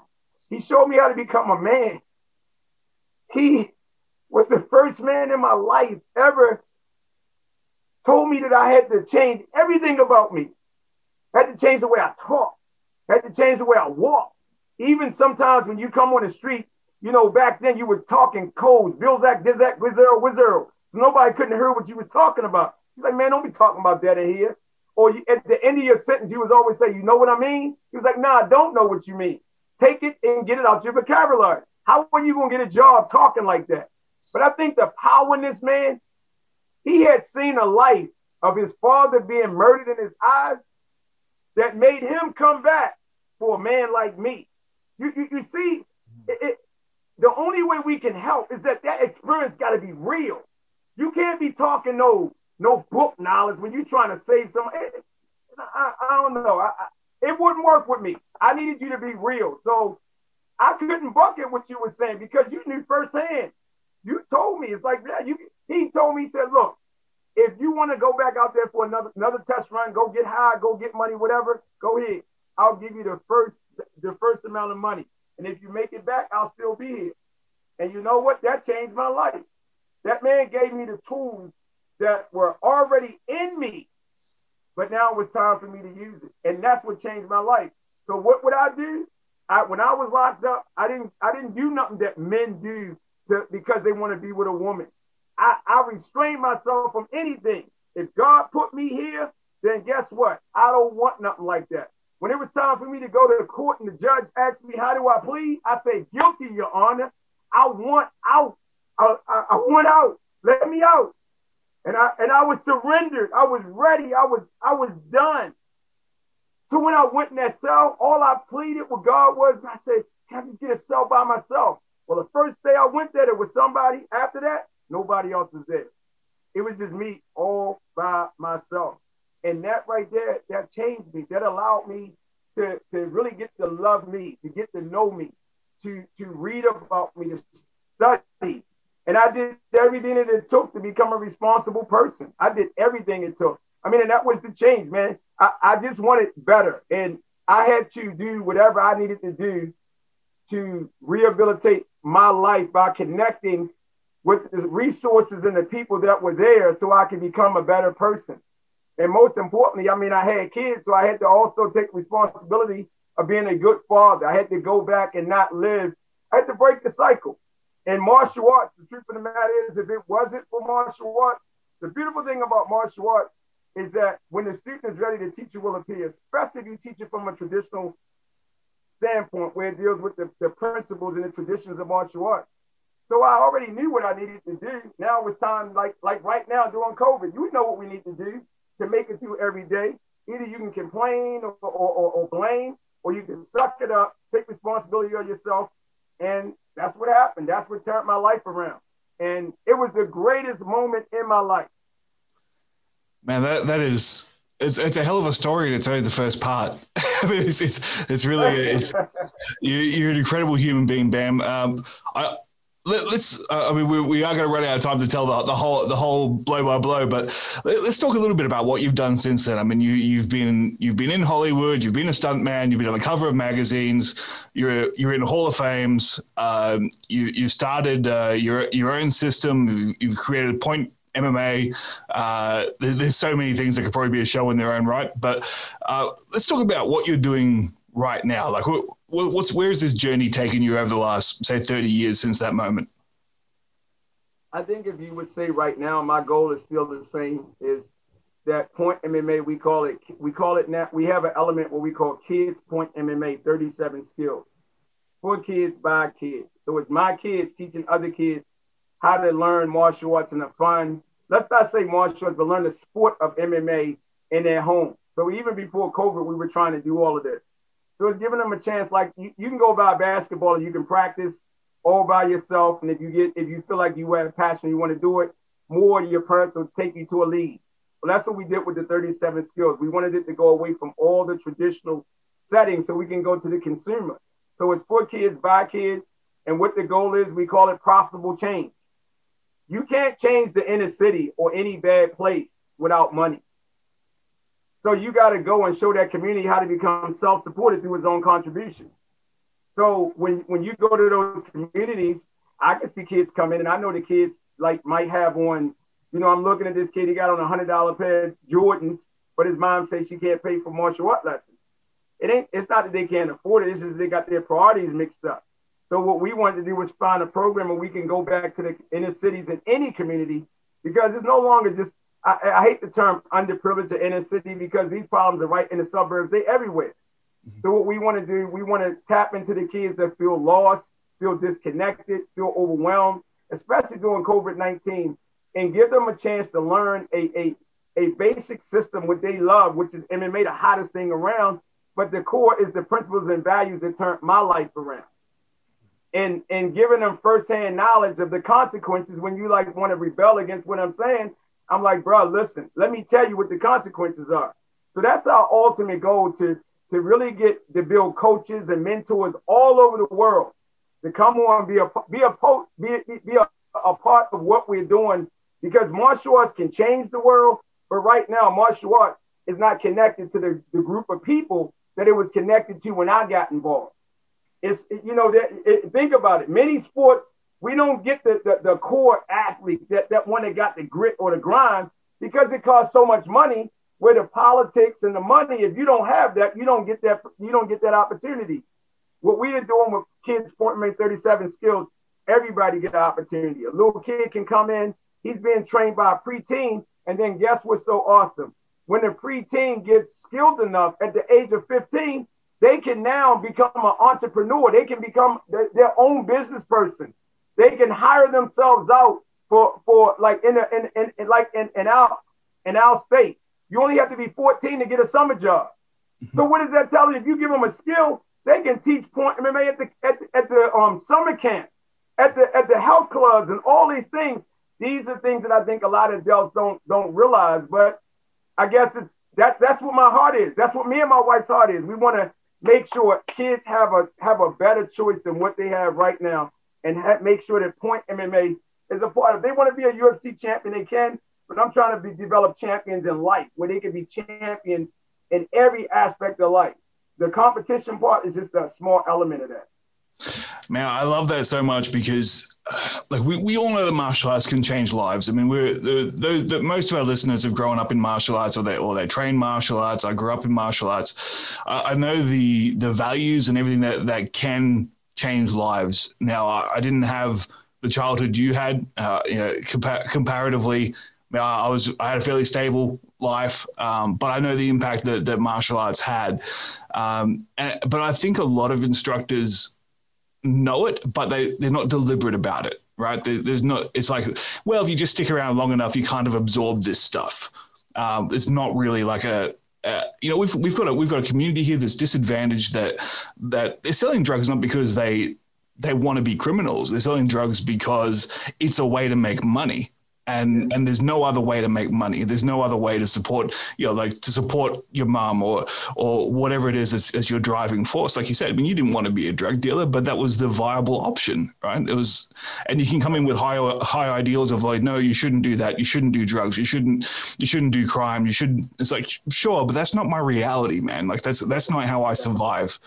He showed me how to become a man. He was the first man in my life ever told me that I had to change everything about me. I had to change the way I talk. I had to change the way I walk. Even sometimes when you come on the street, you know, back then you were talking codes, Bilzak, Dizak, Wizero, Wizero. So nobody couldn't hear what you was talking about. He's like, man, don't be talking about that in here. Or you, at the end of your sentence, you was always say, you know what I mean? He was like, nah, I don't know what you mean. Take it and get it out your vocabulary. How are you going to get a job talking like that? But I think the power in this man, he had seen a life of his father being murdered in his eyes that made him come back for a man like me. You, you, you see, it, it, the only way we can help is that that experience got to be real. You can't be talking no no book knowledge when you're trying to save someone. I, I, don't know. I, it wouldn't work with me. I needed you to be real. So I couldn't bucket what you were saying because you knew firsthand. You told me it's like yeah, you. He told me he said, look, if you want to go back out there for another another test run, go get high, go get money, whatever, go ahead. I'll give you the first the first amount of money, and if you make it back, I'll still be here. And you know what? That changed my life. That man gave me the tools that were already in me, but now it was time for me to use it, and that's what changed my life. So what would I do? I, when I was locked up, I didn't I didn't do nothing that men do to, because they want to be with a woman. I, I restrained myself from anything. If God put me here, then guess what? I don't want nothing like that. When it was time for me to go to the court and the judge asked me, How do I plead? I said, Guilty, Your Honor. I want out. I, I, I want out. Let me out. And I and I was surrendered. I was ready. I was I was done. So when I went in that cell, all I pleaded with God was, I said, Can I just get a cell by myself? Well, the first day I went there, there was somebody. After that, nobody else was there. It was just me all by myself. And that right there, that changed me. That allowed me to, to really get to love me, to get to know me, to, to read about me, to study. And I did everything that it took to become a responsible person. I did everything it took. I mean, and that was the change, man. I, I just wanted better. And I had to do whatever I needed to do to rehabilitate my life by connecting with the resources and the people that were there so I could become a better person. And most importantly, I mean, I had kids, so I had to also take responsibility of being a good father. I had to go back and not live. I had to break the cycle. And martial arts, the truth of the matter is, if it wasn't for martial arts, the beautiful thing about martial arts is that when the student is ready, the teacher will appear, especially if you teach it from a traditional standpoint where it deals with the, the principles and the traditions of martial arts. So I already knew what I needed to do. Now it was time, like like right now during COVID, you know what we need to do to make it through every day. Either you can complain or, or, or, blame, or you can suck it up, take responsibility of yourself. And that's what happened. That's what turned my life around. And it was the greatest moment in my life. Man, that, that is it's, it's a hell of a story to tell you the first part. it's, it's, it's really it's you, you're an incredible human being, Bam. Um, I, let, us uh, I mean, we, we are going to run out of time to tell the, the whole the whole blow by blow, but let, us talk a little bit about what you've done since then. I mean, you you've been you've been in Hollywood, you've been a stuntman, you've been on the cover of magazines, you're you're in Hall of Fames. Um, you you started uh, your your own system. You've created Point MMA. Uh, there's so many things that could probably be a show in their own right. But uh, let's talk about what you're doing right now. Like, what's where has this journey taken you over the last, say, 30 years since that moment? I think if you would say right now, my goal is still the same. Is that point MMA? We call it. We call it now. We have an element what we call kids point MMA. 37 skills for kids by kids. So it's my kids teaching other kids how to learn martial arts in a fun, let's not say martial arts, but learn the sport of MMA in their home. So even before COVID, we were trying to do all of this. So it's giving them a chance. Like you, you can go by basketball and you can practice all by yourself. And if you get, if you feel like you have a passion, you want to do it, more your parents will take you to a league. Well, that's what we did with the 37 skills. We wanted it to go away from all the traditional settings so we can go to the consumer. So it's for kids, by kids. And what the goal is, we call it profitable change. You can't change the inner city or any bad place without money. So you got to go and show that community how to become self-supported through his own contributions. So when when you go to those communities, I can see kids come in, and I know the kids like might have on. You know, I'm looking at this kid. He got on a hundred dollar pair of Jordans, but his mom says she can't pay for martial art lessons. It ain't. It's not that they can't afford it. It's just they got their priorities mixed up. So what we wanted to do was find a program where we can go back to the inner cities in any community because it's no longer just I, I, hate the term underprivileged or inner city because these problems are right in the suburbs. They're everywhere. Mm-hmm. So what we want to do, we want to tap into the kids that feel lost, feel disconnected, feel overwhelmed, especially during COVID-19, and give them a chance to learn a, a, a basic system what they love, which is MMA, the hottest thing around. But the core is the principles and values that turned my life around. And, and giving them firsthand knowledge of the consequences when you like want to rebel against what I'm saying I'm like, bro, listen, let me tell you what the consequences are. So that's our ultimate goal to, to really get to build coaches and mentors all over the world to come on, be a be a be, be a, a part of what we're doing because martial arts can change the world, but right now martial arts is not connected to the, the group of people that it was connected to when I got involved. It's you know that it, think about it. Many sports we don't get the, the, the core athlete, that, that one that got the grit or the grind, because it costs so much money. Where the politics and the money, if you don't have that, you don't get that, you don't get that opportunity. What we are doing with kids Point 37 skills, everybody get an opportunity. A little kid can come in, he's being trained by a preteen, and then guess what's so awesome? When the preteen gets skilled enough at the age of 15, they can now become an entrepreneur. They can become their own business person. They can hire themselves out for for like in, a, in, in, in like in, in our in our state. You only have to be 14 to get a summer job. Mm-hmm. So what does that tell you? If you give them a skill, they can teach point MMA at the at the, at the um, summer camps, at the at the health clubs, and all these things. These are things that I think a lot of adults don't don't realize. But I guess it's that that's what my heart is. That's what me and my wife's heart is. We want to make sure kids have a have a better choice than what they have right now and ha- make sure that Point MMA is a part of. They want to be a UFC champion, they can. But I'm trying to be, develop champions in life where they can be champions in every aspect of life. The competition part is just a small element of that. Man, I love that so much because, like, we, we all know that martial arts can change lives. I mean, we're the, the, the, most of our listeners have grown up in martial arts, or they or they train martial arts. I grew up in martial arts. I, I know the the values and everything that that can change lives. Now, I, I didn't have the childhood you had. Uh, you know, compa- comparatively, I was I had a fairly stable life, um, but I know the impact that, that martial arts had. Um, and, but I think a lot of instructors know it, but they they're not deliberate about it. Right? There, there's not. It's like, well, if you just stick around long enough, you kind of absorb this stuff. Um, it's not really like a uh, you know, we've we've got a we've got a community here that's disadvantaged that that they're selling drugs not because they they want to be criminals. They're selling drugs because it's a way to make money and and there's no other way to make money. There's no other way to support you know like to support your mom or or whatever it is as, as your driving force. Like you said i mean you didn't want to be a drug dealer but that was the viable option right? It was and you can come in with high high ideals of like no you shouldn't do that. You shouldn't do drugs. You shouldn't you shouldn't do crime. You should it's like sure but that's not my reality man. Like that's that's not how i survive.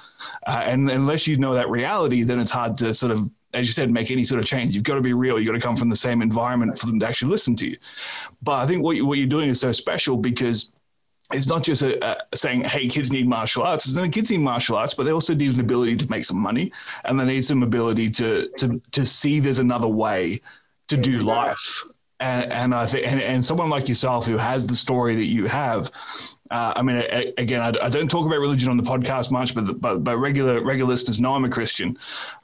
Uh, and unless you know that reality then it's hard to sort of as you said, make any sort of change. You've got to be real. You've got to come from the same environment for them to actually listen to you. But I think what, you, what you're doing is so special because it's not just a, a saying, hey, kids need martial arts. It's not kids need martial arts, but they also need an ability to make some money and they need some ability to, to, to see there's another way to do life. And, and I think, and, and someone like yourself who has the story that you have, uh, I mean, again, I, I, don't talk about religion on the podcast much, but but, but regular regular listeners know I'm a Christian,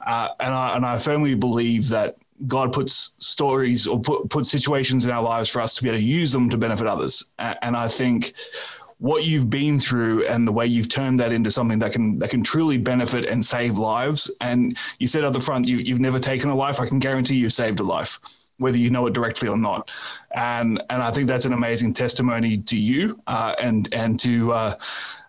uh, and I and I firmly believe that God puts stories or put put situations in our lives for us to be able to use them to benefit others, and I think what you've been through and the way you've turned that into something that can that can truly benefit and save lives. And you said at the front, you, you've never taken a life. I can guarantee you saved a life whether you know it directly or not. And and I think that's an amazing testimony to you uh, and and to. Uh,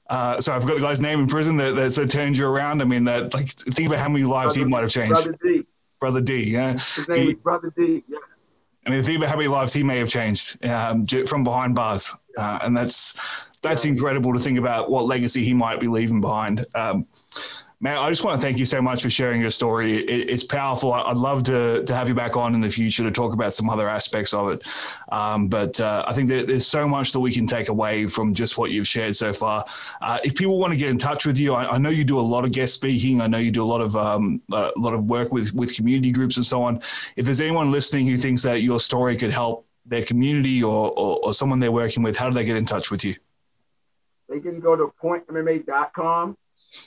uh, so I forgot the guy's name in prison that, that so turned you around. I mean, that like think about how many lives Brother, he might have changed. Brother D. Brother D. Yeah. His name he, is Brother D. Yes. I mean, think about how many lives he may have changed um, from behind bars, uh, and that's that's yeah. incredible to think about what legacy he might be leaving behind. Um, Man, I just want to thank you so much for sharing your story. It, it's powerful. I'd love to, to have you back on in the future to talk about some other aspects of it. Um, but uh, I think that there's so much that we can take away from just what you've shared so far. Uh, if people want to get in touch with you, I, I, know you do a lot of guest speaking. I know you do a lot of um, a lot of work with with community groups and so on. If there's anyone listening who thinks that your story could help their community or, or, or someone they're working with, how do they get in touch with you? They can go to pointmma.com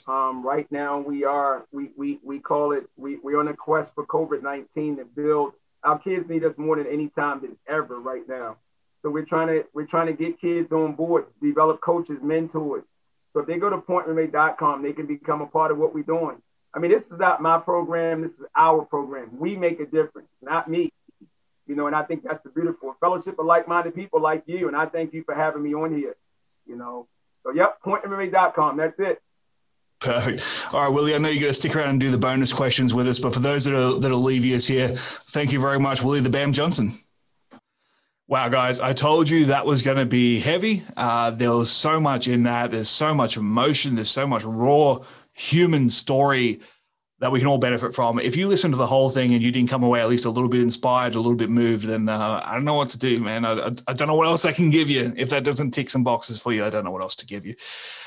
um, right now, we are we we we call it we we're on a quest for COVID nineteen to build. Our kids need us more than any time than ever right now. So we're trying to we're trying to get kids on board, develop coaches, mentors. So if they go to pointmma.com, they can become a part of what we're doing. I mean, this is not my program. This is our program. We make a difference, not me. You know, and I think that's the beautiful fellowship of like-minded people like you. And I thank you for having me on here. You know, so yep, pointmma.com. That's it. Perfect. All right, Willie, I know you're going to stick around and do the bonus questions with us, but for those that are, that'll leave you here, thank you very much, Willie the Bam Johnson. Wow, guys, I told you that was going to be heavy. Uh, there was so much in that. There's so much emotion. There's so much raw human story that we can all benefit from. If you listen to the whole thing and you didn't come away at least a little bit inspired, a little bit moved, then uh, I don't know what to do, man. I, I, I, don't know what else I can give you. If that doesn't tick some boxes for you, I don't know what else to give you.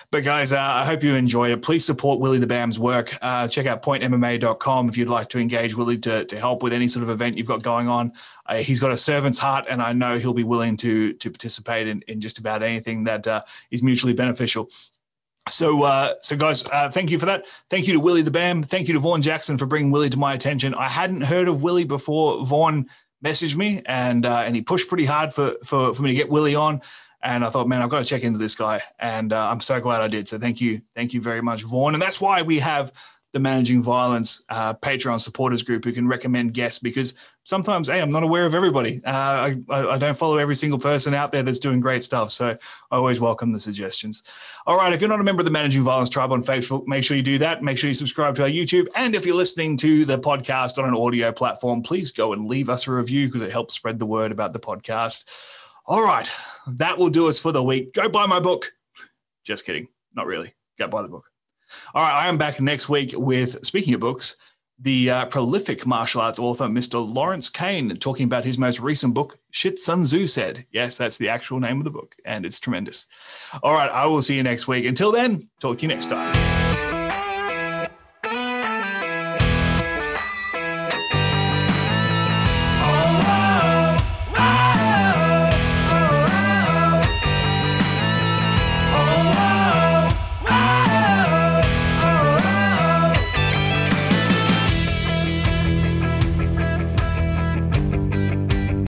But guys, uh, I hope you enjoyed it. Please support Willie the Bam's work. Uh, check out pointmma.com if you'd like to engage Willie to, to help with any sort of event you've got going on. Uh, he's got a servant's heart, and I know he'll be willing to to participate in, in just about anything that uh, is mutually beneficial. So, uh, so guys, uh, thank you for that. Thank you to Willie the Bam. Thank you to Vaughn Jackson for bringing Willie to my attention. I hadn't heard of Willie before Vaughn messaged me, and uh, and he pushed pretty hard for for for me to get Willie on. And I thought, man, I've got to check into this guy. And uh, I'm so glad I did. So thank you. Thank you very much, Vaughn. And that's why we have the Managing Violence uh, Patreon supporters group who can recommend guests because sometimes, hey, I'm not aware of everybody. Uh, I, I, don't follow every single person out there that's doing great stuff. So I always welcome the suggestions. All right. If you're not a member of the Managing Violence Tribe on Facebook, make sure you do that. Make sure you subscribe to our YouTube. And if you're listening to the podcast on an audio platform, please go and leave us a review because it helps spread the word about the podcast. All right, that will do us for the week. Go buy my book. Just kidding. Not really. Go buy the book. All right, I am back next week with, speaking of books, the uh, prolific martial arts author, Mr. Lawrence Kane, talking about his most recent book, Shit Sun Tzu Said. Yes, that's the actual name of the book, and it's tremendous. All right, I will see you next week. Until then, talk to you next time.